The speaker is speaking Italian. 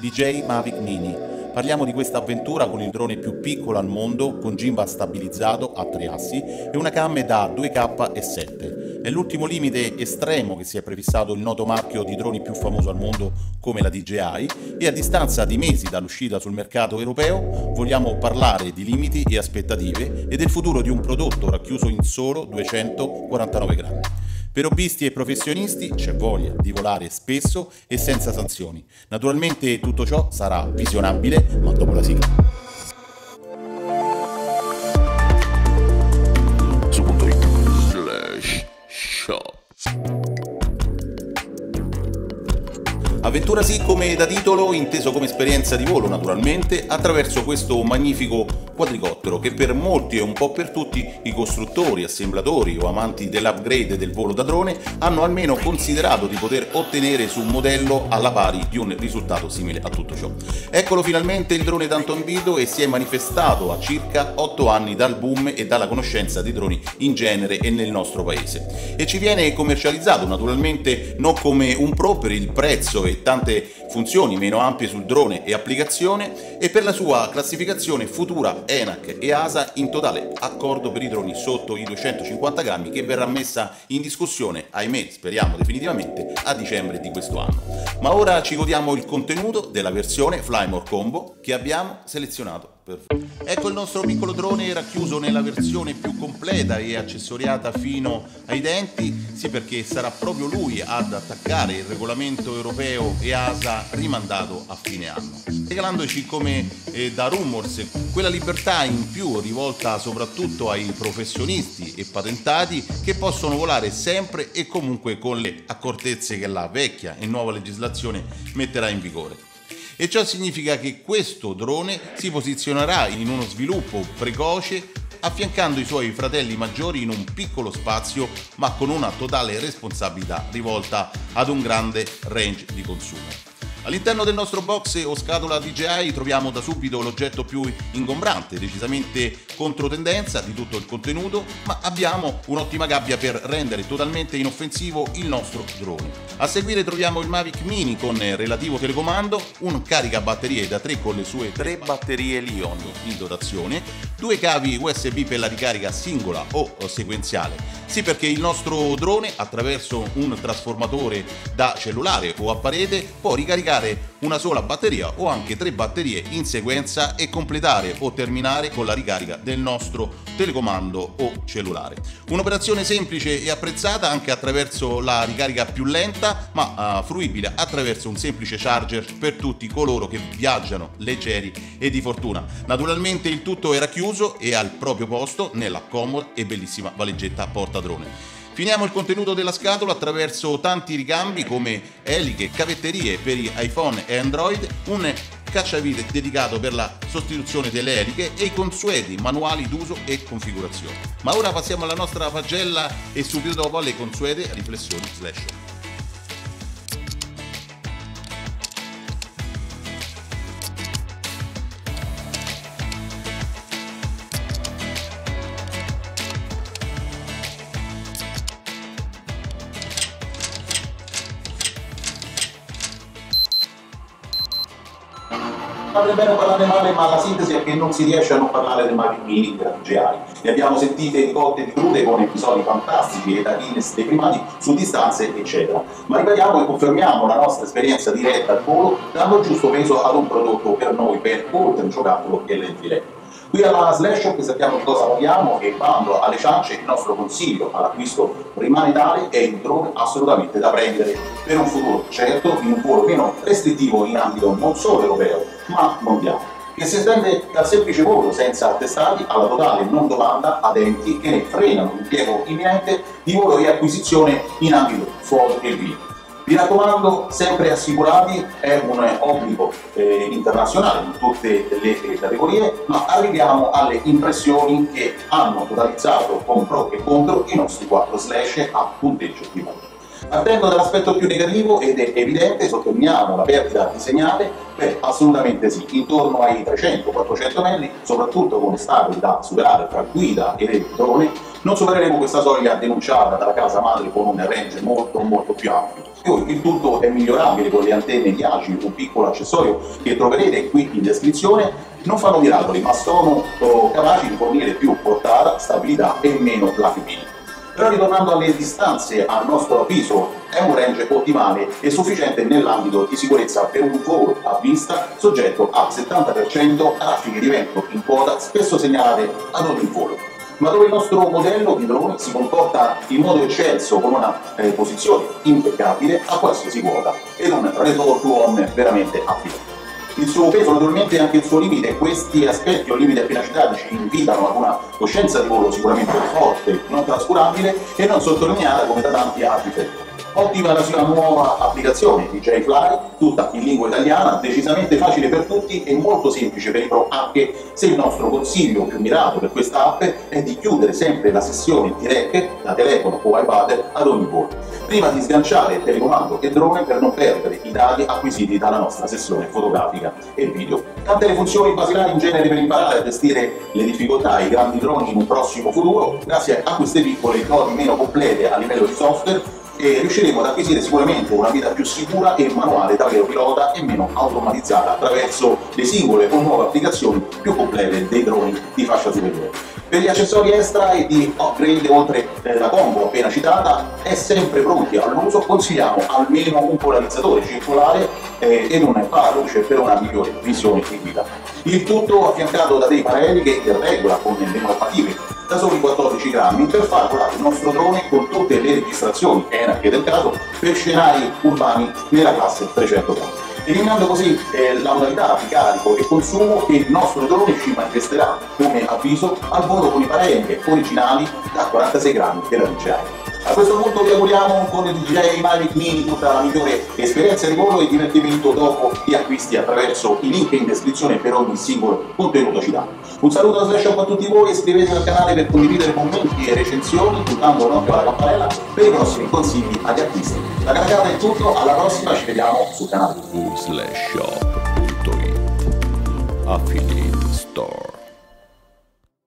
DJI Mavic Mini. Parliamo di questa avventura con il drone più piccolo al mondo, con gimbal stabilizzato a tre assi e una cam da 2K e 7. È l'ultimo limite estremo che si è prefissato il noto marchio di droni più famoso al mondo come la DJI e a distanza di mesi dall'uscita sul mercato europeo vogliamo parlare di limiti e aspettative e del futuro di un prodotto racchiuso in solo 249 grammi. Per hobbisti e professionisti c'è voglia di volare spesso e senza sanzioni. Naturalmente tutto ciò sarà visionabile, ma dopo la sigla. Avventura sì come da titolo, inteso come esperienza di volo naturalmente, attraverso questo magnifico quadricottero che per molti e un po' per tutti i costruttori, assemblatori o amanti dell'upgrade del volo da drone hanno almeno considerato di poter ottenere su un modello alla pari di un risultato simile a tutto ciò. Eccolo finalmente il drone tanto ambito e si è manifestato a circa 8 anni dal boom e dalla conoscenza dei droni in genere e nel nostro paese. E ci viene commercializzato naturalmente non come un pro per il prezzo e tante funzioni meno ampie sul drone e applicazione e per la sua classificazione futura ENAC e ASA in totale accordo per i droni sotto i 250 grammi che verrà messa in discussione, ahimè speriamo definitivamente, a dicembre di questo anno. Ma ora ci godiamo il contenuto della versione Flymore Combo che abbiamo selezionato Ecco il nostro piccolo drone racchiuso nella versione più completa e accessoriata fino ai denti, sì perché sarà proprio lui ad attaccare il regolamento europeo EASA rimandato a fine anno, regalandoci come eh, da Rumors quella libertà in più rivolta soprattutto ai professionisti e patentati che possono volare sempre e comunque con le accortezze che la vecchia e nuova legislazione metterà in vigore e ciò significa che questo drone si posizionerà in uno sviluppo precoce affiancando i suoi fratelli maggiori in un piccolo spazio ma con una totale responsabilità rivolta ad un grande range di consumo. All'interno del nostro box o scatola DJI troviamo da subito l'oggetto più ingombrante, decisamente controtendenza di tutto il contenuto, ma abbiamo un'ottima gabbia per rendere totalmente inoffensivo il nostro drone. A seguire troviamo il Mavic Mini con relativo telecomando, un caricabatterie da 3 con le sue 3 batterie Lion in dotazione, due cavi USB per la ricarica singola o sequenziale. Sì perché il nostro drone attraverso un trasformatore da cellulare o a parete può ricaricare caricare una sola batteria o anche tre batterie in sequenza e completare o terminare con la ricarica del nostro telecomando o cellulare. Un'operazione semplice e apprezzata anche attraverso la ricarica più lenta ma uh, fruibile attraverso un semplice charger per tutti coloro che viaggiano leggeri e di fortuna. Naturalmente il tutto era chiuso e al proprio posto nella comoda e bellissima valigetta portadrone. Finiamo il contenuto della scatola attraverso tanti ricambi come eliche, cavetterie per iPhone e Android, un cacciavite dedicato per la sostituzione delle eliche e i consueti manuali d'uso e configurazione. Ma ora passiamo alla nostra pagella e subito dopo alle consuete riflessioni slash. Fate bene parlare male, ma la sintesi è che non si riesce a non parlare del Mavic Mini della DJI. Ne abbiamo sentite di cotte di crude con episodi fantastici e da Guinness dei primati su distanze, eccetera. Ma ripetiamo e confermiamo la nostra esperienza diretta al volo, dando il giusto peso ad un prodotto per noi ben oltre un giocattolo e l'entrée. Qui alla Slash Shop sappiamo cosa vogliamo e quando alle ciance il nostro consiglio all'acquisto rimane tale è il drone assolutamente da prendere per un futuro certo in un volo meno restrittivo in ambito non solo europeo ma mondiale che si estende dal semplice volo senza attestati alla totale non domanda ad enti che ne frenano l'impiego imminente di volo e acquisizione in ambito foto e video. Mi raccomando, sempre assicurati, è un obbligo eh, internazionale in tutte le categorie, ma arriviamo alle impressioni che hanno totalizzato con pro e contro i nostri quattro slash a punteggio di voto. Partendo dall'aspetto più negativo ed è evidente, sottolineiamo la perdita di segnale, beh, assolutamente sì, intorno ai 300-400 metri, soprattutto con ostacoli da superare tra guida e drone, non supereremo questa soglia denunciata dalla casa madre con un range molto molto più ampio. Poi il tutto è migliorabile con le antenne di ACI, un piccolo accessorio che troverete qui in descrizione, non fanno miracoli ma sono oh, capaci di fornire più portata, stabilità e meno lati però ritornando alle distanze, a nostro avviso è un range ottimale e sufficiente nell'ambito di sicurezza per un volo a vista soggetto al 70% traffiche di vento in quota spesso segnalate ad ogni volo. Ma dove il nostro modello di drone si comporta in modo eccelso con una eh, posizione impeccabile a qualsiasi quota ed un return to home veramente affidato il suo peso naturalmente e anche il suo limite, questi aspetti o limiti appena citati ci invitano ad una coscienza di volo sicuramente forte, non trascurabile e non sottolineata come da tanti altri. Ottima la sua nuova applicazione DJ Fly, tutta in lingua italiana, decisamente facile per tutti e molto semplice per i pro, anche se il nostro consiglio più mirato per questa app è di chiudere sempre la sessione dirette da telefono o iPad ad ogni volo, prima di sganciare telecomando e drone per non perdere i dati acquisiti dalla nostra sessione fotografica e video. Tante le funzioni basilari in genere per imparare a gestire le difficoltà e i grandi droni in un prossimo futuro, grazie a queste piccole doti meno complete a livello di software e riusciremo ad acquisire sicuramente una vita più sicura e manuale da vero pilota e meno automatizzata attraverso le singole o nuove applicazioni più complete dei droni di fascia superiore. Per gli accessori extra e di upgrade oltre eh, la combo appena citata è sempre pronti all'uso, consigliamo almeno un polarizzatore circolare eh, ed un paraluce per una migliore visione di guida. Il tutto affiancato da dei pannelli che regola con le normative da soli 14 grammi per far volare il nostro drone con tutte le registrazioni, ENAC del caso, per scenari urbani nella classe 300 grammi eliminando così eh, la modalità di carico e consumo che il nostro drone ci manifesterà come avviso al volo con i parenti originali da 46 grammi della DJI. A questo punto vi auguriamo con il DJI Mavic Mini tutta la migliore esperienza di volo e divertimento dopo gli acquisti attraverso i link in descrizione per ogni singolo contenuto citato. Un saluto da Slash a tutti voi, iscrivetevi al canale per condividere commenti e recensioni, puntando un occhio alla campanella per i prossimi consigli agli acquisti. Da Caracata è tutto, alla prossima, ci vediamo sul canale. Affiliate Store